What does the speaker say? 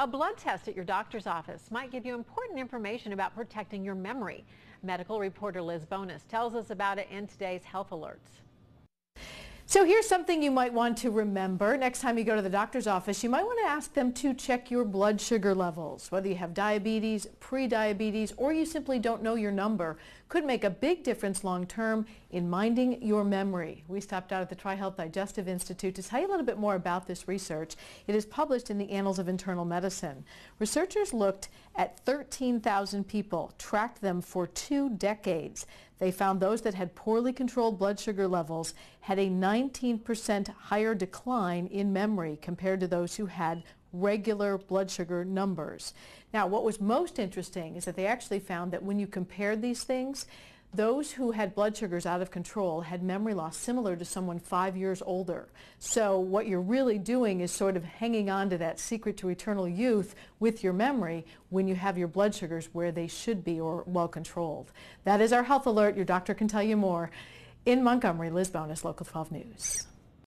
A blood test at your doctor's office might give you important information about protecting your memory. Medical reporter Liz Bonis tells us about it in today's Health Alerts. So here's something you might want to remember. Next time you go to the doctor's office, you might want to ask them to check your blood sugar levels. Whether you have diabetes, pre-diabetes, or you simply don't know your number could make a big difference long term in minding your memory. We stopped out at the TriHealth Digestive Institute to tell you a little bit more about this research. It is published in the Annals of Internal Medicine. Researchers looked at 13,000 people, tracked them for two decades. They found those that had poorly controlled blood sugar levels had a 19% higher decline in memory compared to those who had regular blood sugar numbers. Now, what was most interesting is that they actually found that when you compared these things, those who had blood sugars out of control had memory loss similar to someone five years older. So what you're really doing is sort of hanging on to that secret to eternal youth with your memory when you have your blood sugars where they should be or well controlled. That is our health alert. Your doctor can tell you more. In Montgomery, Liz Bonis, Local 12 News.